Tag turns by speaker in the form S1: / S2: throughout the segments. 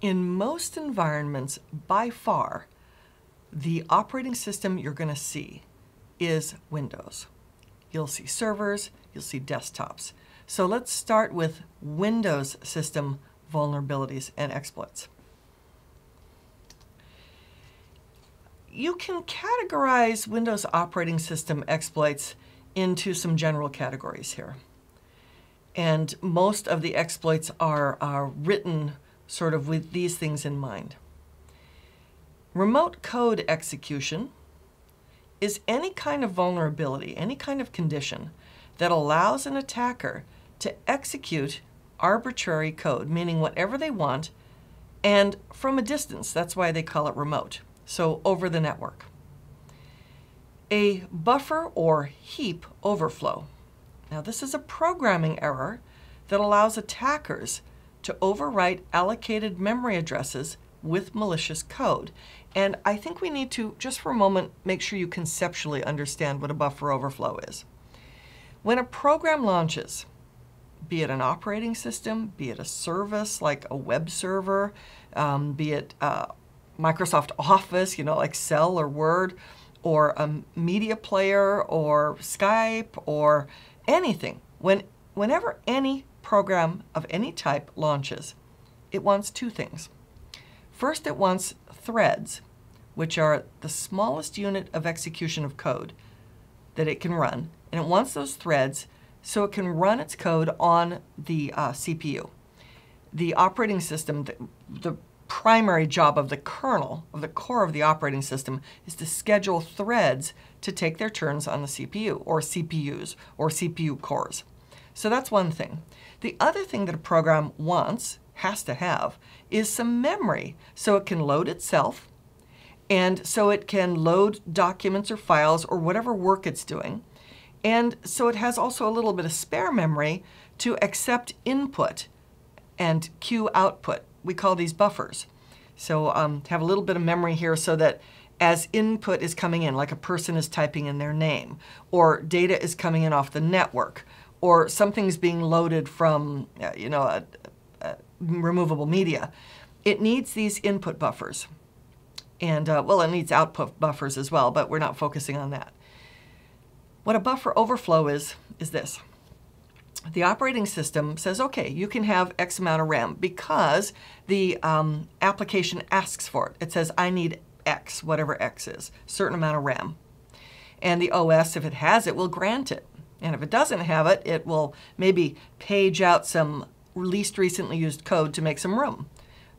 S1: In most environments, by far, the operating system you're going to see is Windows. You'll see servers, you'll see desktops. So let's start with Windows system vulnerabilities and exploits. You can categorize Windows operating system exploits into some general categories here. And most of the exploits are, written sort of with these things in mind. Remote code execution is any kind of vulnerability, any kind of condition that allows an attacker to execute arbitrary code, meaning whatever they want, and from a distance. That's why they call it remote, so over the network. A buffer or heap overflow. Now, this is a programming error that allows attackers to overwrite allocated memory addresses with malicious code. And I think we need to, just for a moment, make sure you conceptually understand what a buffer overflow is. When a program launches, be it an operating system, be it a service like a web server, um, be it uh, Microsoft Office, you know, Excel or Word, or a media player or Skype or anything. When, whenever any program of any type launches, it wants two things. First, it wants threads, which are the smallest unit of execution of code that it can run. And it wants those threads so it can run its code on the uh, CPU. The operating system, the, the primary job of the kernel, of the core of the operating system, is to schedule threads to take their turns on the CPU, or CPUs, or CPU cores. So that's one thing. The other thing that a program wants, has to have, is some memory so it can load itself, and so it can load documents or files or whatever work it's doing. And so it has also a little bit of spare memory to accept input and queue output. We call these buffers. So um, have a little bit of memory here so that as input is coming in, like a person is typing in their name, or data is coming in off the network, or something's being loaded from, uh, you know, a, a removable media, it needs these input buffers. And, uh, well, it needs output buffers as well, but we're not focusing on that. What a buffer overflow is, is this. The operating system says, okay, you can have X amount of RAM because the um, application asks for it. It says, I need X, whatever X is, certain amount of RAM. And the OS, if it has it, will grant it. And if it doesn't have it, it will maybe page out some least recently used code to make some room.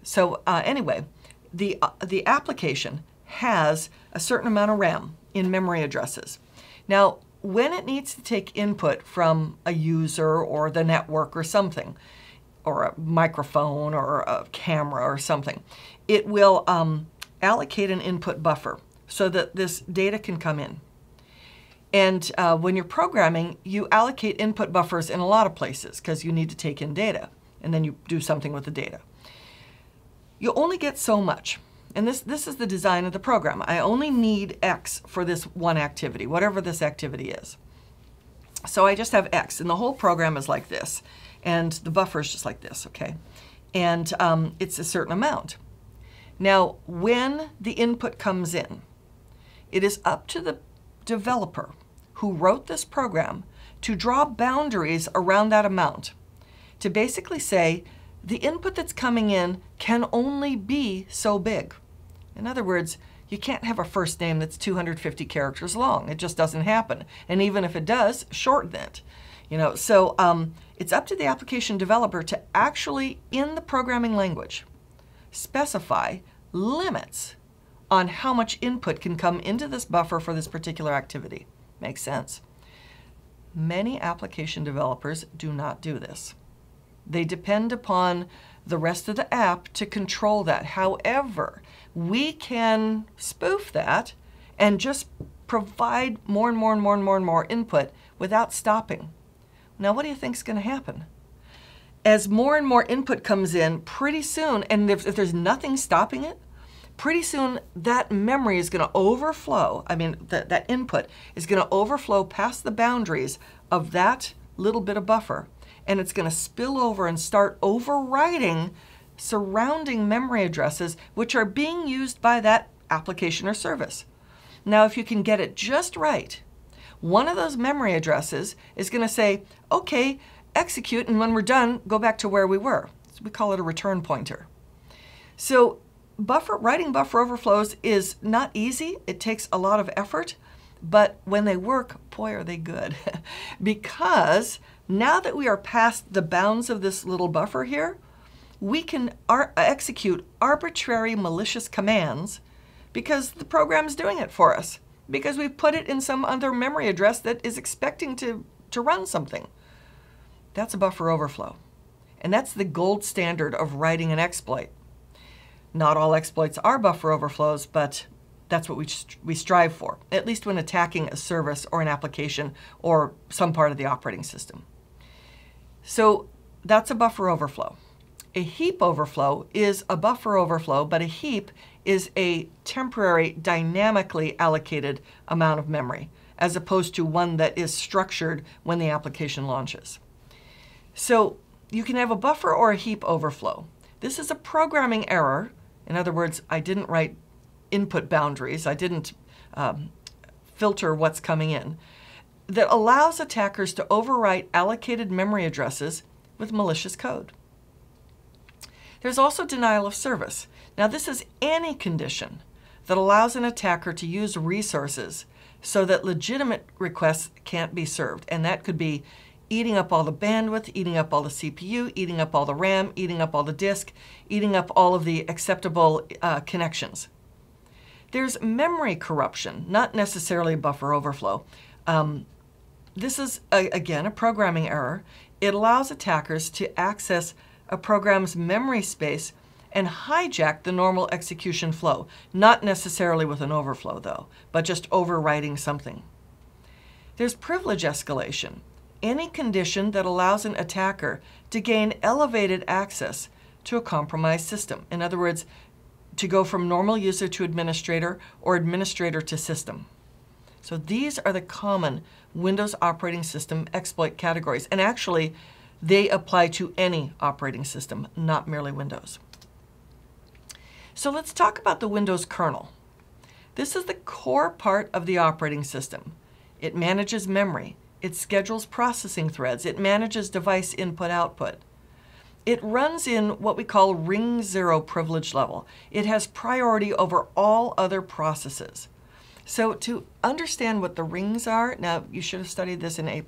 S1: So uh, anyway, the, uh, the application has a certain amount of RAM in memory addresses. Now, when it needs to take input from a user or the network or something, or a microphone or a camera or something, it will um, allocate an input buffer so that this data can come in. And uh, when you're programming, you allocate input buffers in a lot of places because you need to take in data and then you do something with the data. You only get so much. And this, this is the design of the program. I only need X for this one activity, whatever this activity is. So I just have X, and the whole program is like this. And the buffer is just like this, okay? And um, it's a certain amount. Now, when the input comes in, it is up to the developer who wrote this program to draw boundaries around that amount. To basically say, the input that's coming in can only be so big. In other words, you can't have a first name that's 250 characters long. It just doesn't happen. And even if it does, shorten it. You know, so um, it's up to the application developer to actually, in the programming language, specify limits on how much input can come into this buffer for this particular activity. Makes sense. Many application developers do not do this. They depend upon the rest of the app to control that. However, we can spoof that and just provide more and more and more and more and more input without stopping. Now, what do you think is going to happen? As more and more input comes in, pretty soon, and if, if there's nothing stopping it, pretty soon that memory is going to overflow. I mean, that, that input is going to overflow past the boundaries of that little bit of buffer and it's going to spill over and start overwriting surrounding memory addresses which are being used by that application or service. Now, if you can get it just right, one of those memory addresses is going to say, okay, execute, and when we're done, go back to where we were. So we call it a return pointer. So buffer writing buffer overflows is not easy. It takes a lot of effort, but when they work, boy, are they good. because now that we are past the bounds of this little buffer here, we can ar- execute arbitrary malicious commands because the program is doing it for us, because we've put it in some other memory address that is expecting to, to run something. That's a buffer overflow. And that's the gold standard of writing an exploit. Not all exploits are buffer overflows, but that's what we, we strive for, at least when attacking a service or an application or some part of the operating system. So that's a buffer overflow. A heap overflow is a buffer overflow, but a heap is a temporary, dynamically allocated amount of memory, as opposed to one that is structured when the application launches. So you can have a buffer or a heap overflow. This is a programming error. In other words, I didn't write input boundaries, I didn't um, filter what's coming in, that allows attackers to overwrite allocated memory addresses with malicious code. There's also denial of service. Now, this is any condition that allows an attacker to use resources so that legitimate requests can't be served. And that could be eating up all the bandwidth, eating up all the CPU, eating up all the RAM, eating up all the disk, eating up all of the acceptable uh, connections. There's memory corruption, not necessarily buffer overflow. Um, this is, a, again, a programming error. It allows attackers to access a program's memory space and hijack the normal execution flow, not necessarily with an overflow though, but just overwriting something. There's privilege escalation, any condition that allows an attacker to gain elevated access to a compromised system. In other words, to go from normal user to administrator or administrator to system. So these are the common Windows operating system exploit categories. And actually, they apply to any operating system, not merely Windows. So let's talk about the Windows kernel. This is the core part of the operating system. It manages memory. It schedules processing threads. It manages device input-output. It runs in what we call ring zero privilege level. It has priority over all other processes. So to understand what the rings are, now you should have studied this in A+.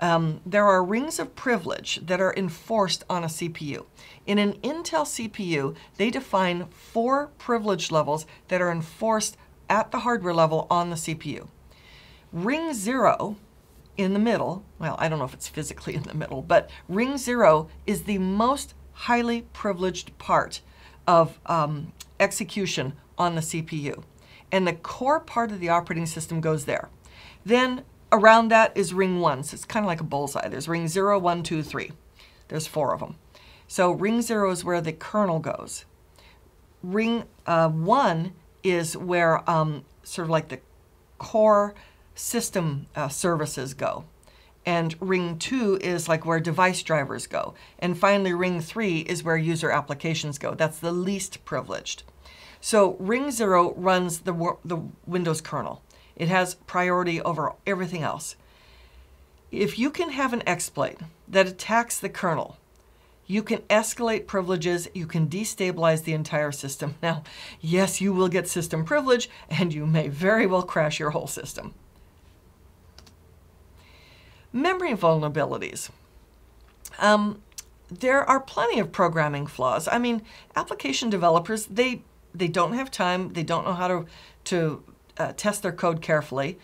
S1: Um, there are rings of privilege that are enforced on a CPU. In an Intel CPU, they define four privilege levels that are enforced at the hardware level on the CPU. Ring zero in the middle, well, I don't know if it's physically in the middle, but ring zero is the most highly privileged part of um, execution on the CPU. And the core part of the operating system goes there. Then around that is ring one. So it's kind of like a bullseye. There's ring zero, one, two, three. There's four of them. So ring zero is where the kernel goes. Ring uh, one is where um, sort of like the core system uh, services go. And ring two is like where device drivers go. And finally, ring three is where user applications go. That's the least privileged. So ring zero runs the, the Windows kernel. It has priority over everything else. If you can have an exploit that attacks the kernel, you can escalate privileges, you can destabilize the entire system. Now, yes, you will get system privilege, and you may very well crash your whole system. Memory vulnerabilities. Um, there are plenty of programming flaws. I mean, application developers, they, they don't have time, they don't know how to, to uh, test their code carefully.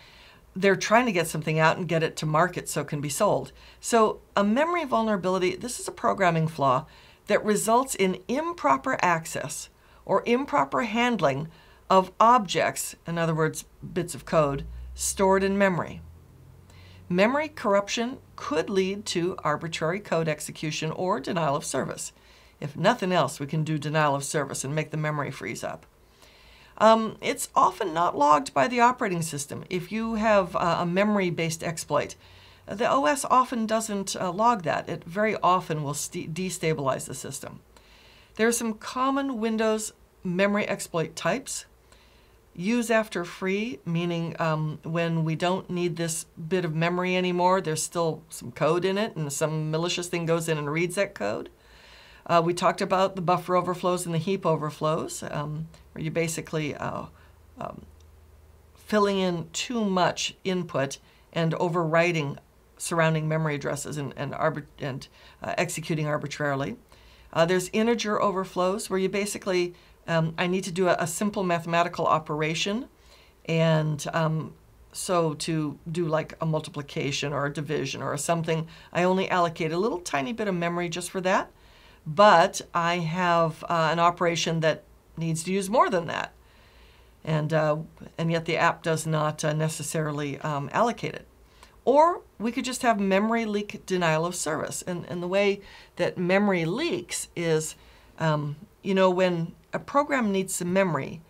S1: They're trying to get something out and get it to market so it can be sold. So a memory vulnerability, this is a programming flaw that results in improper access or improper handling of objects, in other words, bits of code, stored in memory. Memory corruption could lead to arbitrary code execution or denial of service. If nothing else, we can do denial of service and make the memory freeze up. Um, it's often not logged by the operating system. If you have a memory-based exploit, the OS often doesn't uh, log that. It very often will destabilize the system. There are some common Windows memory exploit types. Use after free, meaning um, when we don't need this bit of memory anymore, there's still some code in it, and some malicious thing goes in and reads that code. Uh, we talked about the buffer overflows and the heap overflows, um, where you basically uh, um, filling in too much input and overwriting surrounding memory addresses and, and, and uh, executing arbitrarily. Uh, there's integer overflows where you basically, um, I need to do a, a, simple mathematical operation. And um, so to do like a multiplication or a division or something, I only allocate a little tiny bit of memory just for that. But I have uh, an operation that needs to use more than that. And, uh, and yet the app does not uh, necessarily um, allocate it. Or we could just have memory leak denial of service. And, and the way that memory leaks is, um, you know, when a program needs some memory,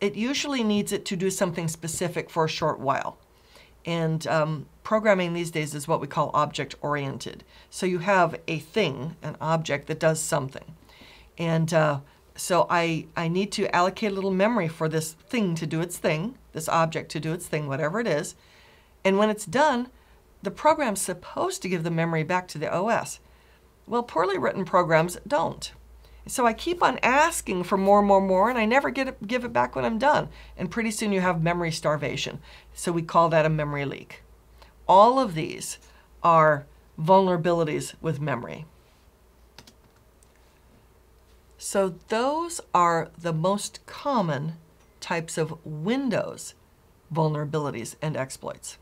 S1: it usually needs it to do something specific for a short while. And um, programming these days is what we call object oriented. So you have a thing, an object that does something. And uh, so I, I need to allocate a little memory for this thing to do its thing, this object to do its thing, whatever it is. And when it's done, the program's supposed to give the memory back to the OS. Well, poorly written programs don't. So I keep on asking for more, and more, more, and I never get it, give it back when I'm done. And pretty soon you have memory starvation. So we call that a memory leak. All of these are vulnerabilities with memory. So those are the most common types of Windows vulnerabilities and exploits.